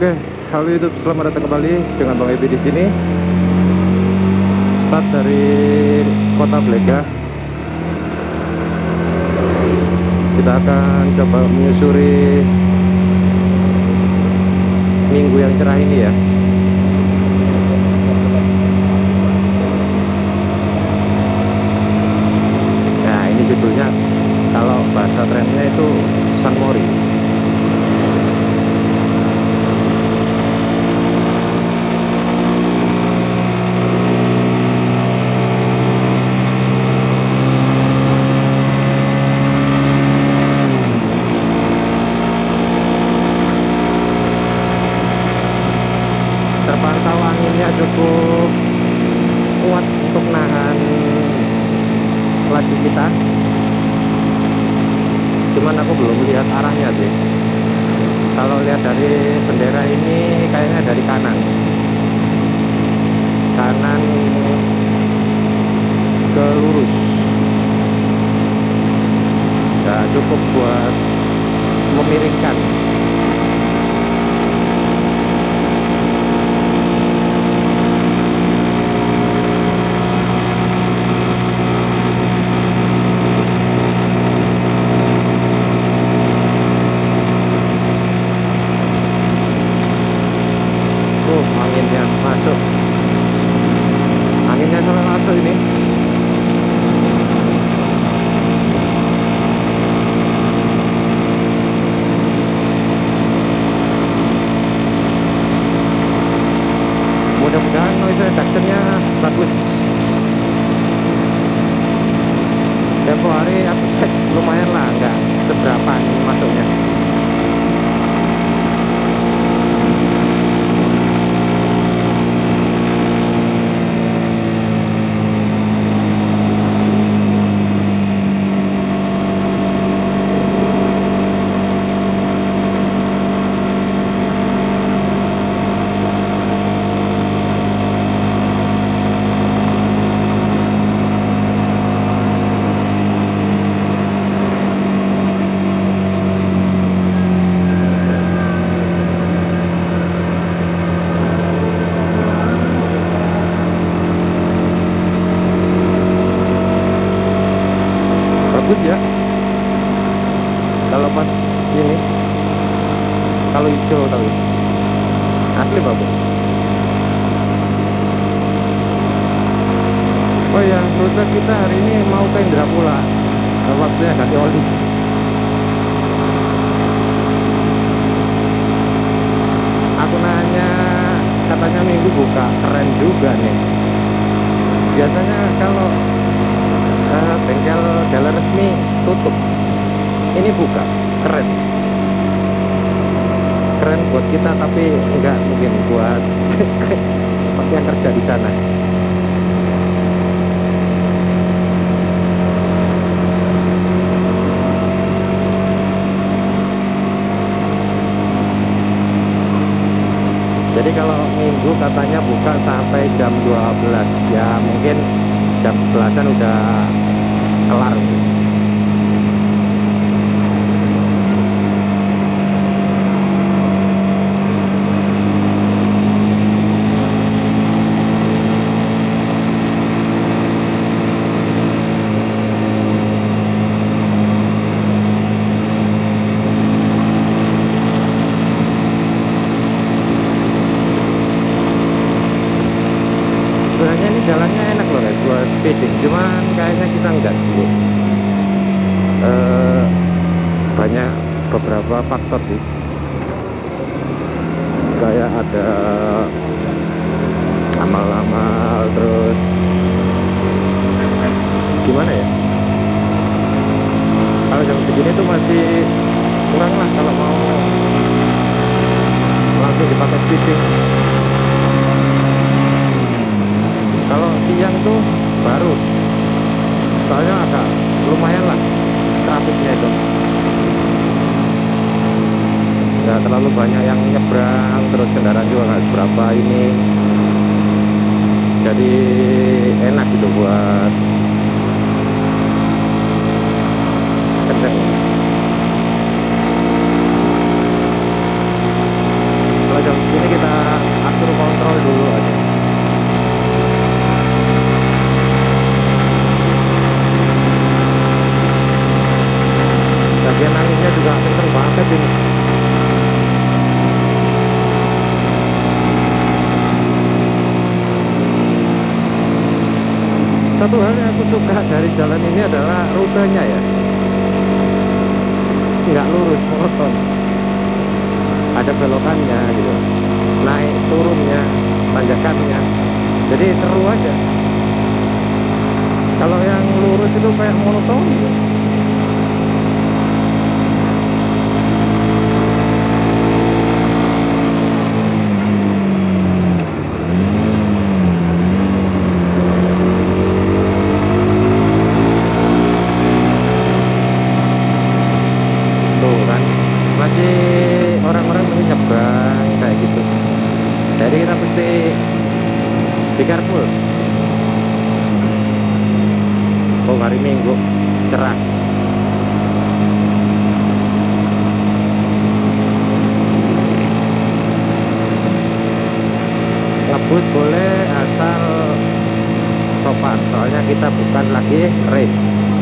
Oke, halo YouTube, selamat datang kembali dengan Bang Ebi di sini. Start dari Kota Blega. Kita akan coba menyusuri minggu yang cerah ini ya. Nah, ini judulnya kalau bahasa trennya itu San Mori. terpantau anginnya cukup kuat untuk nahan laju kita cuman aku belum lihat arahnya sih kalau lihat dari bendera ini kayaknya dari kanan. Kanan ke lurus ya cukup buat memiringkan Oh, anginnya masuk. Anginnya sampai masuk ini. Mudah-mudahan noise reduction-nya bagus. Tempo hari aku cek lumayan lah, nggak seberapa angin masuknya. bagus ya kalau pas ini kalau hijau tapi asli bagus oh ya rute kita hari ini mau ke Indrapura Eh, waktunya ganti oli aku nanya katanya minggu buka keren juga nih biasanya kalau eh, bengkel dealer resmi tutup. Ini buka keren. Keren buat kita tapi enggak mungkin buat yang kerja di sana jadi kalau minggu katanya buka sampai jam 12 ya mungkin jam 11an udah kelar sebenarnya ini jalannya enak loh guys buat speeding cuman kayaknya kita enggak dulu Eh, banyak faktor sih. Kayak ada amal-amal terus gimana ya? Kalau jam segini tuh masih kurang lah kalau mau langsung dipakai speeding banyak yang nyebrang terus kendaraan juga nggak seberapa ini. Jadi enak gitu buat kenceng. Kalau jam segini kita atur kontrol dulu aja. Bagian anginnya juga kenceng banget ini. Satu hal yang aku suka dari jalan ini adalah rutenya ya. Nggak lurus monoton. Ada belokannya gitu. Naik turunnya tanjakannya. Jadi seru aja. Kalau yang lurus itu kayak monoton gitu. tuh kan masih orang-orang masih nyebrang kayak gitu jadi kita mesti be careful oh hari minggu cerah ngebut boleh asal sopan soalnya kita bukan lagi race.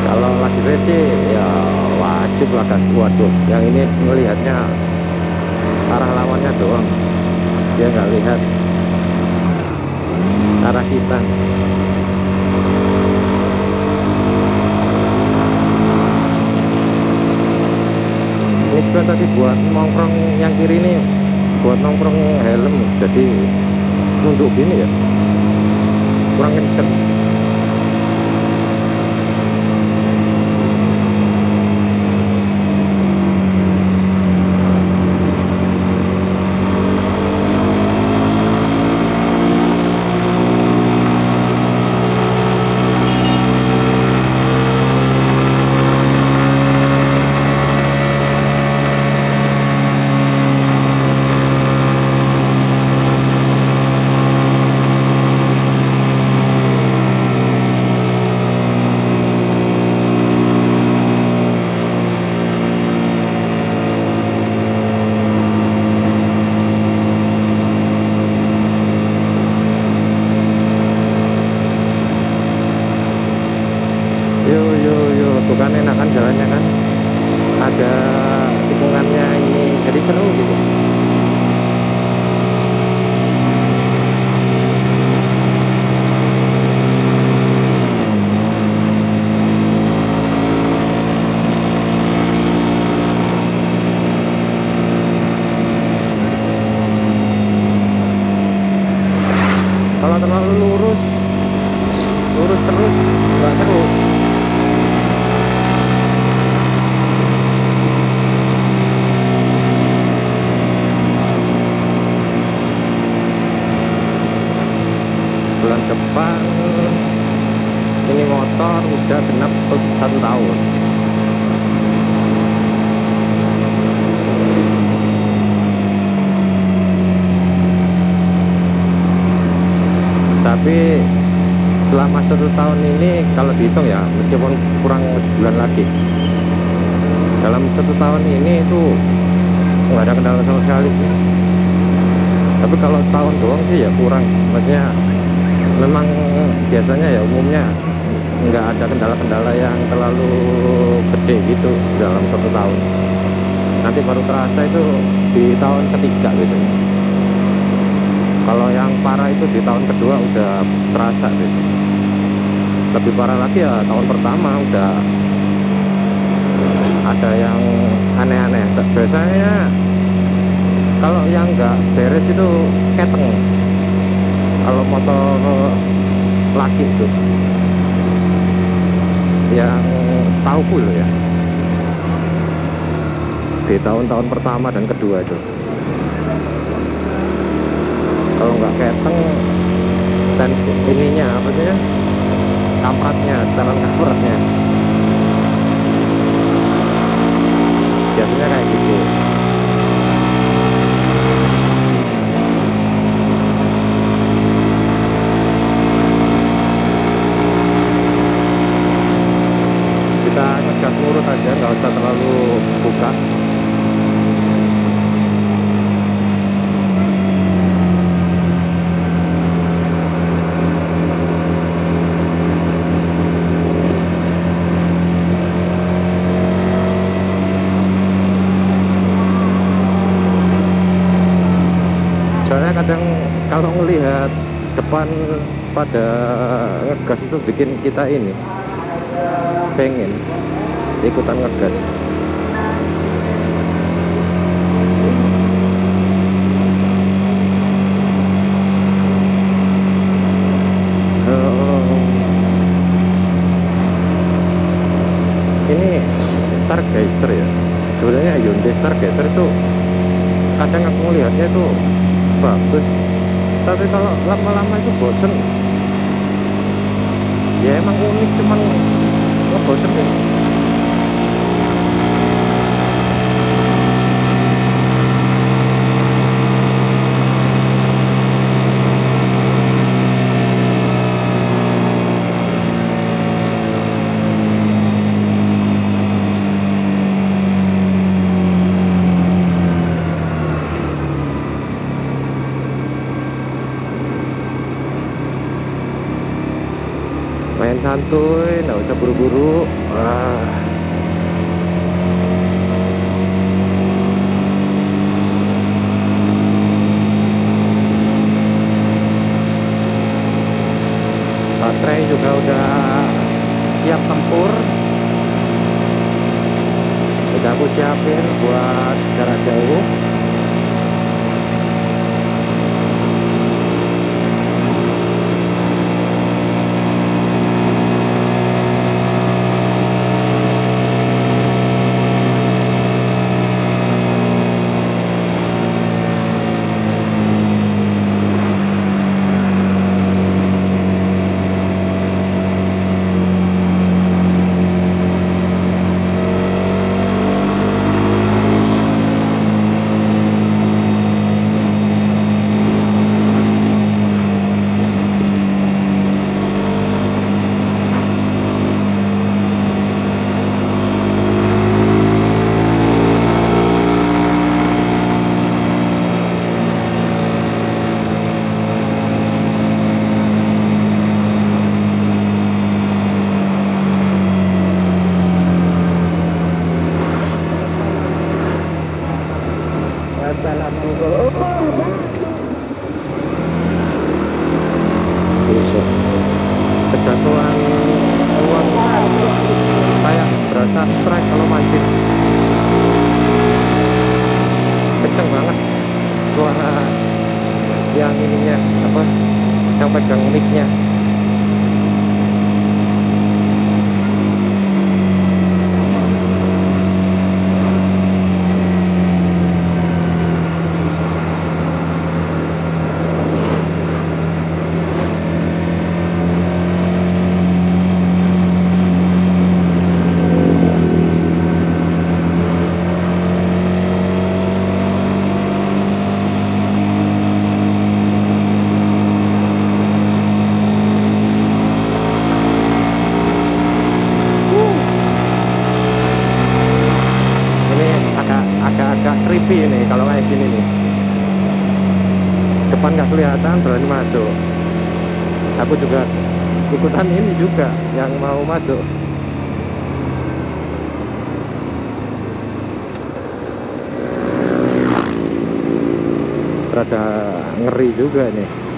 Kalau lagi race sih ya wajib lah gas waduh yang ini melihatnya arah lawannya doang. Dia nggak lihat arah kita sebenarnya tadi buat nongkrong yang kiri ini buat nongkrong helm. Jadi nunduk gini ya. Kurang kenceng yo yo yo tuh kan enak kan jalannya kan ada tikungannya ini jadi seru gitu kalau terlalu lurus lurus terus nggak seru bulan depan ini motor udah genap satu, satu tahun tapi selama satu tahun ini kalau dihitung ya meskipun kurang sebulan lagi. Dalam satu tahun ini itu nggak ada kendala sama sekali sih. Tapi kalau setahun doang sih ya kurang. Maksudnya memang biasanya ya umumnya nggak ada kendala-kendala yang terlalu gede gitu dalam satu tahun. Nanti baru terasa itu di tahun ketiga biasanya kalau yang parah itu di tahun kedua udah terasa biasanya lebih parah lagi ya tahun pertama udah ada yang aneh-aneh. Biasanya kalau yang nggak beres itu keteng. Kalau motor laki itu. Yang setahu ya. Di tahun-tahun pertama dan kedua itu kalau nggak keteng dan ininya apa sih ya? Kampratnya setelan kampratnya biasanya kayak gitu. Kita ngegas ngurut aja nggak usah terlalu buka kadang kalau melihat depan pada ngegas itu bikin kita ini pengen ikutan ngegas Oh. ini Stargazer ya sebenarnya Hyundai Stargazer itu kadang aku melihatnya itu bagus tapi kalau lama-lama itu bosen. Ya emang unik cuman ngebosen ya santuy nggak usah buru-buru. Ah. baterai juga udah siap tempur. Udah aku siapin buat jarak jauh kelihatan berani masuk. Aku juga ikutan ini juga yang mau masuk. Rada ngeri juga nih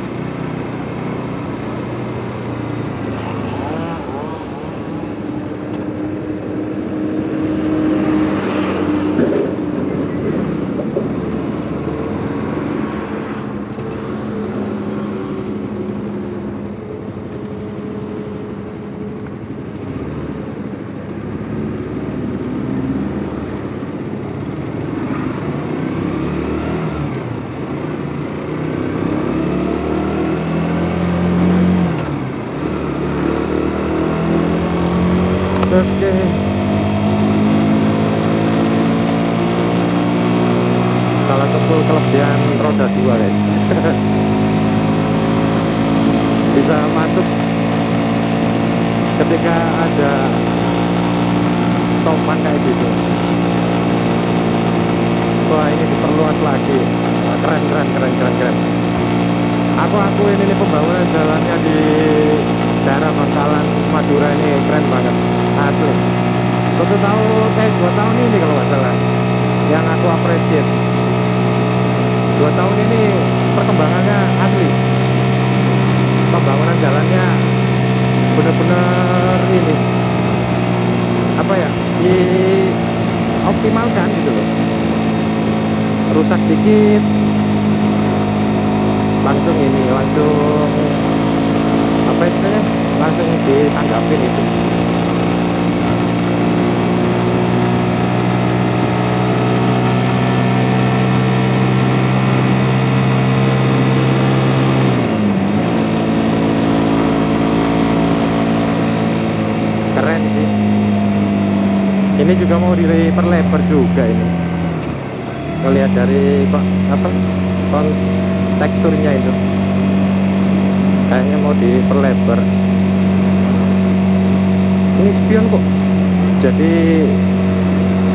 Oke. Satu kelebihan roda dua guys. Bisa masuk ketika ada stopan kayak gitu. Wah ini diperluas lagi. Keren keren keren keren keren. Aku akuin ini pembangunan jalannya di daerah Bangkalan Madura ini keren banget asli satu tahun eh dua tahun ini kalau nggak salah yang aku appreciate dua tahun ini perkembangannya asli. Pembangunan jalannya benar-benar ini. Apa ya? Dioptimalkan gitu loh. Rusak dikit. Langsung ini langsung apa istilahnya? Langsung ditanggapin itu keren sih ini juga mau diperlebar juga ini. Melihat dari apa? Teksturnya itu. Kayaknya mau diperlebar. Ini spion kok jadi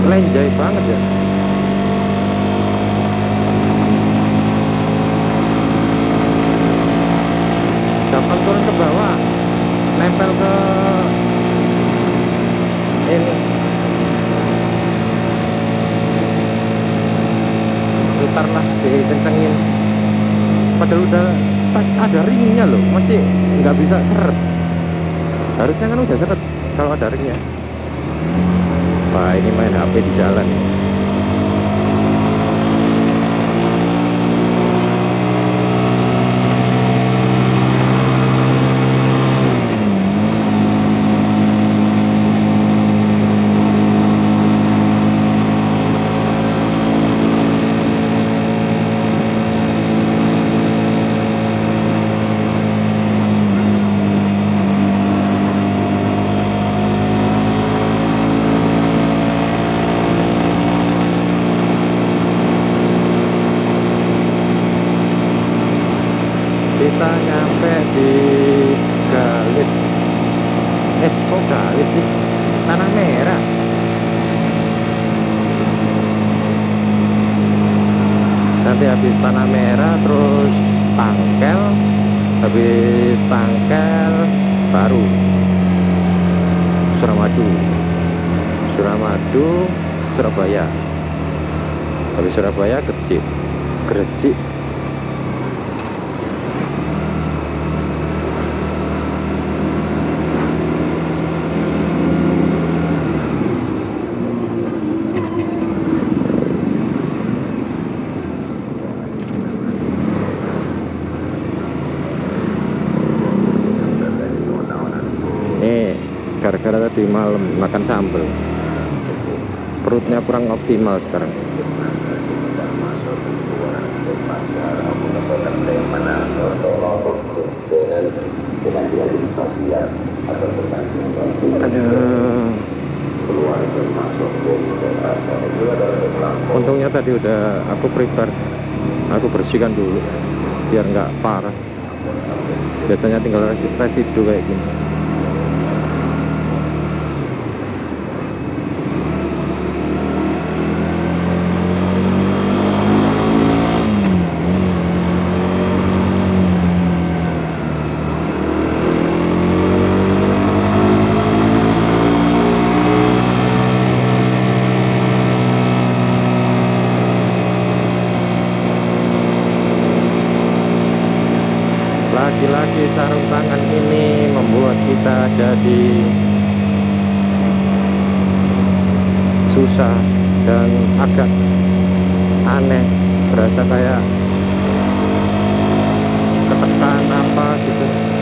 lenjai banget ya dapat turun ke bawah nempel ke ini ntar lah dikencengin padahal udah ada ringnya loh masih nggak bisa seret. Harusnya kan udah seret kalau ada ringnya. Wah ini main HP di jalan. kita nyampe di Galis eh kok Galis sih tanah merah nanti habis tanah merah terus tangkel habis tangkel baru. Suramadu. Suramadu Surabaya. Habis Surabaya Gresik. Gresik nih gara-gara tadi malam makan sambal. Perutnya kurang optimal sekarang. Aduh. Untungnya tadi udah aku prepare. Aku bersihkan dulu biar nggak parah. Biasanya tinggal resi- residu kayak gini sarung tangan ini membuat kita jadi susah dan agak aneh berasa kayak ketekan apa gitu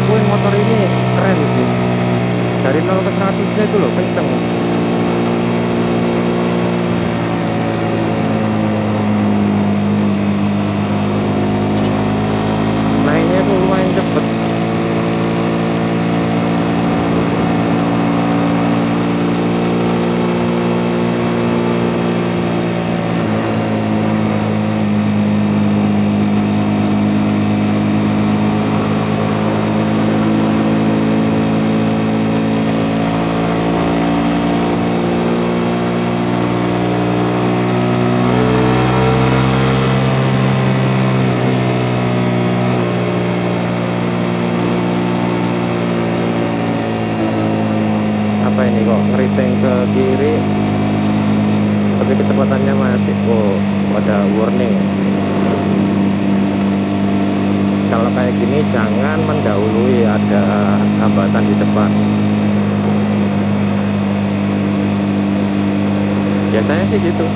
akuin motor ini. Keren sih. Dari 0 ke 100 nya itu loh kenceng. Kok ngeriting ke kiri. Tapi kecepatannya masih oh ada warning. Kalau kayak gini jangan mendahului ada hambatan di depan. Biasanya sih gitu